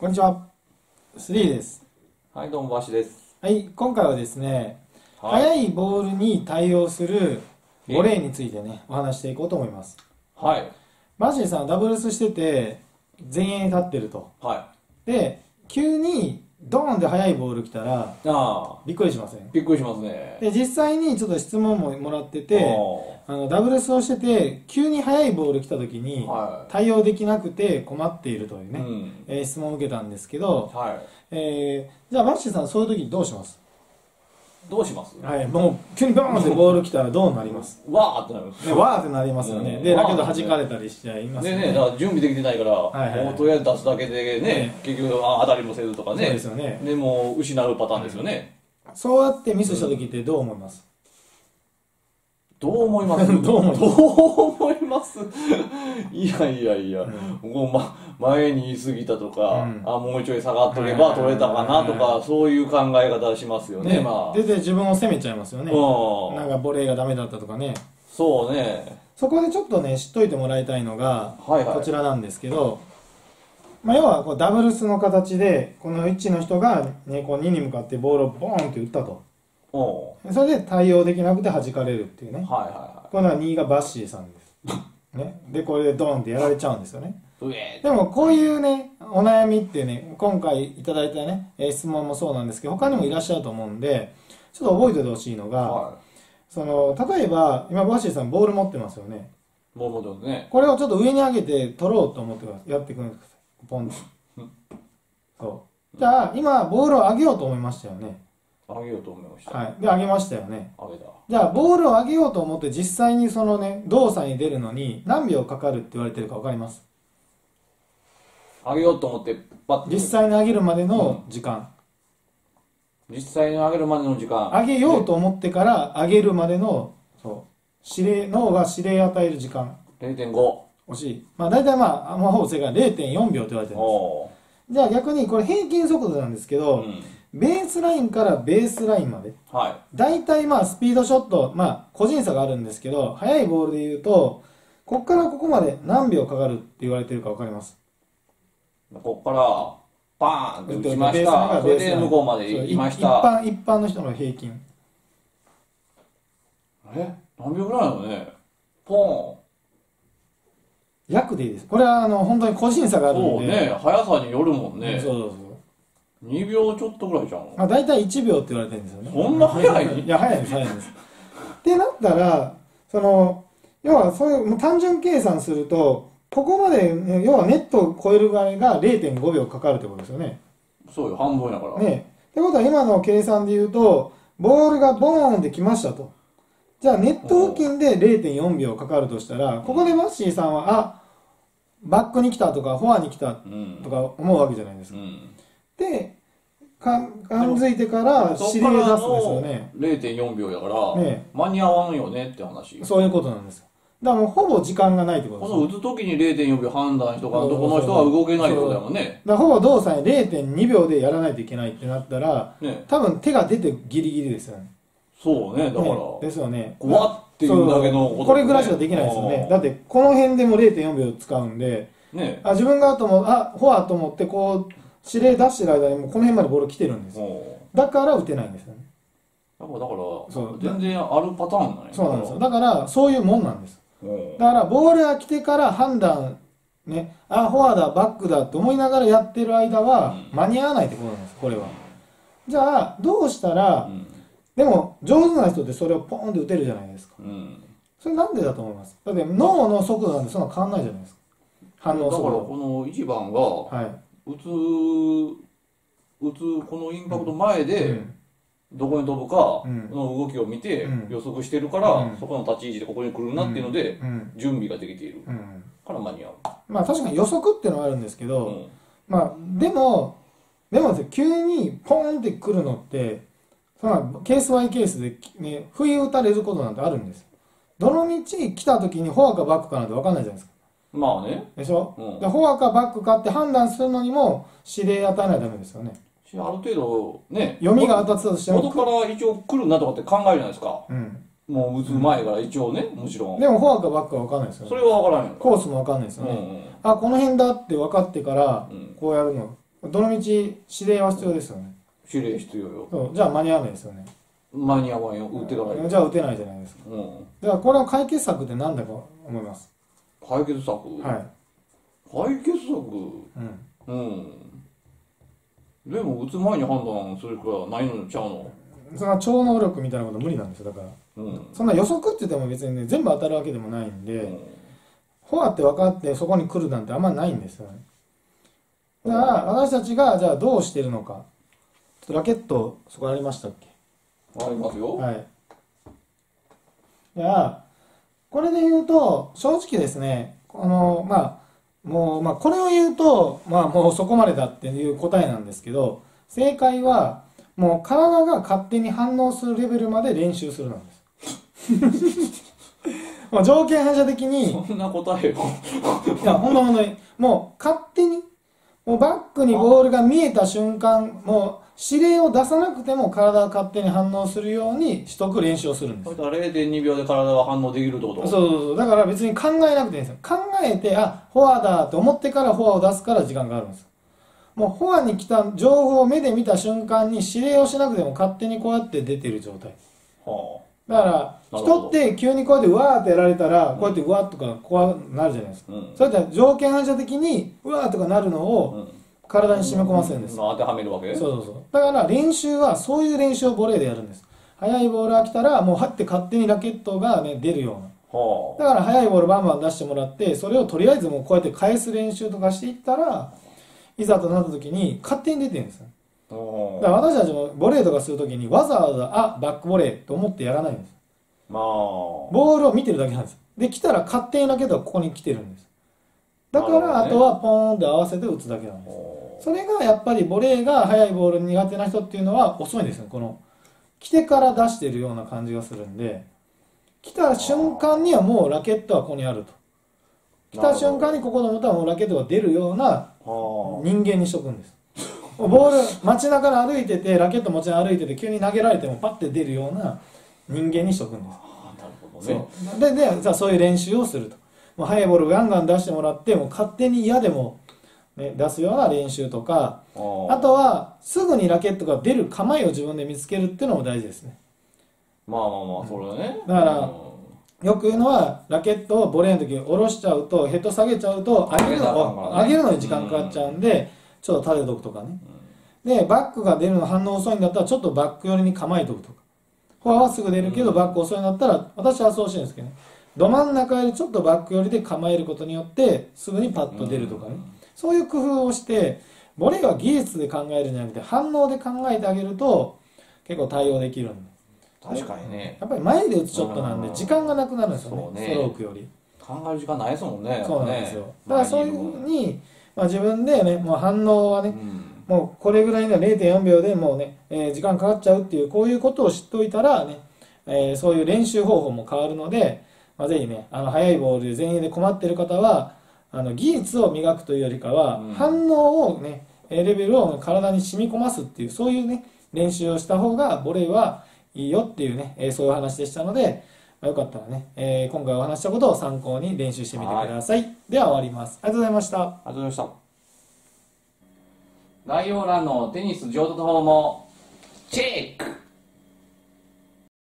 こんにちは。スリーです。はい、どうも、バシです。はい、今回はですね、はい。速いボールに対応するボレーについてね、お話していこうと思います。はい。マーシーさんはダブルスしてて、前衛に立ってると。はで、急にドーンで速いボール来たら、い。ああ、びっくりしません？びっくりしますね。で、実際にちょっと質問ももらってて、おあのダブルスをしてて、急に速いボール来た時ーに、は対応できなくて困っているというい。ね、うん。えー質問を受けたんですけど、はえーじゃあマッシーさんそういう時どうします？い。どうします？はい、もう急にバーンってボール来たらどうなります？わーってなる。ね、わーってなりますよね。うん。で、だけど弾かれたりしちゃいますね。ねえだから準備できてないから、はいはい。もうとりあえず出すだけでね、ね。結局あ当たりもせずとかそうねですよね。でもう失うパターンですよね、そうやってミスした時ってどう思います、どう思います？どう思います？どう思います？いやいやいや、もう、ま、前に言い過ぎたとか、うん。あもうちょい下がっとけば取れたかなとかそういう考え方しますよね。ねまあでで自分を責めちゃいますよね。うん。なんかボレーがダメだったとかね。そうね。そこでちょっとね、知っといてもらいたいのが、はいはい。こちらなんですけど、まあ、要はこうダブルスの形で、この1の人が、ね、こう2に向かってボールをボーンって打ったと。おそれで対応できなくて弾かれるっていうね。はいはこれは2がバッシーさんです。ね。で、これでドーンってやられちゃうんですよね。でもこういうね、お悩みってね、今回いただいたね、えー質問もそうなんですけど、他にもいらっしゃると思うんで、ちょっと覚えておいてほしいのが、はその、例えば、今バッシーさんボール持ってますよね。いもうもうですねこれをちょっと上に上げて取ろうと思ってください。やってください。ポンと。そう。じゃあ、今、ボールを上げようと思いましたよね。あげようと思いました、はい。で、上げましたよね。あげたじゃあ、ボールを上げようと思って実際にそのね、動作に出るのに何秒かかるって言われてるか分かります？あげようと思ってパッて実際に上げるまでの時間。実際にあげるまでの時間上げようと思ってから上げるまでの、そう。指令、脳が指令与える時間。0.5惜しい。まあ大体まあ、まあ、ほぼ正解0.4秒って言われてるんです。おじゃあ逆にこれ平均速度なんですけーど、うんベースラインからベースラインまで。は大体まあスピードショット、まあ個人差があるんですけど、速いボールで言うと、こっからここまで何秒かかるって言われてるか分かります？いこっからバーンって打ちましたそれで向こうまで行きましたそうい一般、一般の人の平均。え何秒ぐらいなのね？ポ約でいいです。これはあの、本当に個人差があーンそうるんで。ね速さによるもんねそうそうそう。2秒ちょっとぐらいじゃんまあ大体1秒って言われてるんですよね。そんな速い？いや、早いです、早いです。ってなったら、その、要は、そういう、もう単純計算すると、ここまで、ね要はネットを超える場合が0.5秒かかるってことですよね。そうよ半分やからね。ってことは今の計算で言うと、ボールがボーンってきましたと。じゃあネット付近で0.4秒かかるとしたら、ここでマッシーさんは、あ、バックに来たとか、フォアに来たうんとか思うわけじゃないですか。うんで、か感づいてから指令出すんですよね。0.4秒やから、ね間に合わんよねって話そういうことなんですよ。だからもうほぼ時間がないってことこですよ。の打つ時に0.4秒判断しとかんとこの人は動けないってことだもんねだからほぼ動作に0.2秒でやらないといけないってなったら、ね多分手が出てギリギリですよね。そうねだから、ねですよね。怖っていうだけのこと、そうこれぐらいしかできないですよね。だってこの辺でも0.4秒使うんで、ねあ自分がともあ、フォアと思ってこう、指令出してる間にもうこの辺までボール来てるんですだから打てないんですよね。うだからだからそう全然あるパターンなんやそうなんですよ。だからそういうもんなんです。うんだからボールが来てから判断、ね、あ、フォアだ、バックだって思いながらやってる間はうん間に合わないってことなんです、これは。じゃあ、どうしたら、うんでも上手な人ってそれをポーンって打てるじゃないですか。うんそれなんでだと思います？だって脳の速度なんてそんな変わんないじゃないですか。反応だから速度。この1番がはい。打つ打つこのインパクト前で、うんどこに飛ぶかうんの動きを見てうん予測してるから、うんそこの立ち位置でここに来るなっていうので、うん。準備ができているうん。から間に合う、まあ確かに予測っていうのはあるんですけど、うんまあでも、でも急にポーンって来るのって、そんなケースバイケースで、ね、不意打たれることなんてあるんですよ。どの道来た時にフォアかバックかなんて分かんないじゃないですか。まあね。でしょ、うん。でフォアかバックかって判断するのにも指令与えないとダメですよね。しある程度ね。読みが当たってたとしても元から一応来るなとかって考えるじゃないですか。うん。もう打つ前から一応ねもちろん。でもフォアかバックか分かんないですよね。それは分からんよコースも分かんないですようんね。あ、この辺だって分かってからうん、こうやるの。どの道指令は必要ですよね。指令必要よ。そう。じゃあ間に合わないですよね。間に合わんよ。打ってから。じゃあ打てないじゃないですか。うん。だからこれの解決策って何だか思います？解決策、はい、解決策？うん、うん。でも打つ前に判断するしかないのちゃうの？その超能力みたいなこと無理なんですよ。だから。うん。そんな予測って言っても別にね全部当たるわけでもないんで、うん。フォアって分かってそこに来るなんてあんまないんですよね。だから私たちがじゃあどうしてるのか。ちょっとラケットそこありましたっけ？ありますよ、はい。じゃあ、これで言うと、正直ですね、この、まあ、もう、まあ、これを言うと、まあ、もうそこまでだっていう答えなんですけど、正解は、もう体が勝手に反応するレベルまで練習するなんです。もう条件反射的に、そんな答えよいや、ほんとほんとに、もう勝手に、もうバックにボールが見えた瞬間、もう指令を出さなくても体が勝手に反応するようにしとく練習をするんですそ。したら0.2秒で体が反応できるってこと？そうそうそう。だから別に考えなくていいんですよ。考えて、あ、フォアだって思ってからフォアを出すから時間があるんです。もうフォアに来た情報を目で見た瞬間に指令をしなくても勝手にこうやって出てる状態。はだから、人って急にこうやってうわーってやられたら、こうやってうわーとかこうなるじゃないですか。あうんそうやって条件反射的にうわーとかなるのをうん体に染み込ませるんです。当てはめるわけ？そうそうそう。だから練習はそういう練習をボレーでやるんです。速いボールが来たら、もうはって勝手にラケットがね、出るような。はだから速いボールバンバン出してもらって、それをとりあえずもうこうやって返す練習とかしていったら、いざとなった時に勝手に出てるんですよ。だから私たちもボレーとかする時にわざわざ、あ、バックボレーと思ってやらないんです。まあボールを見てるだけなんです。で、来たら勝手にラケットがここに来てるんです。だから、あとはポーンって合わせて打つだけなんです。それがやっぱりボレーが速いボール苦手な人っていうのは遅いんですよ。この、来てから出してるような感じがするんで、来た瞬間にはもうラケットはここにあると。来た瞬間にここの元はもうラケットが出るようなは人間にしとくんです。ボール、街中から歩いてて、ラケット持ち歩いてて、急に投げられてもパッて出るような人間にしとくんです。あなるほどそねうででじゃあそういう練習をするともう速いボールガンガン出してもらってもう勝手に嫌でも、ね、出すような練習とかああとはすぐにラケットが出る構えを自分で見つけるっていうのも大事ですね。まあまあまあそれはね。だからうんよく言うのはラケットをボレーの時に下ろしちゃうとヘッド下げちゃうと上げるの上げるのに時間かかっちゃうんでちょっと垂れとくとかね。でバックが出るの反応遅いんだったらちょっとバック寄りに構えとくとか。フォアはすぐ出るけどバック遅いんだったら私はそうしてるんですけどねど真ん中よりちょっとバック寄りで構えることによってすぐにパッと出るとかね。そういう工夫をしてボレーは技術で考えるんじゃなくて反応で考えてあげると結構対応できるんで。確かにね。やっぱり前で打つショットなんでうん。時間がなくなるんですよね。ね。ストロークより。考える時間ないですもんね。そうなんですよ。やっだからそういうふうに、まあ、自分でねもう反応はねうん。もうこれぐらいの0.4秒でもうね、えー時間かかっちゃうっていうこういうことを知っておいたらね、えーそういう練習方法も変わるので、まあ、ぜひねあの速いボールで前衛で困ってる方はあの技術を磨くというよりかは、うん。反応をねえーレベルを体に染み込ますっていうそういうね練習をした方がボレーはいいよっていうね、えーそういう話でしたので、まあ、よかったらね、えー今回お話したことを参考に練習してみてください。では終わります。ありがとうございました。ありがとうございました。概要欄のテニス上達法もチェック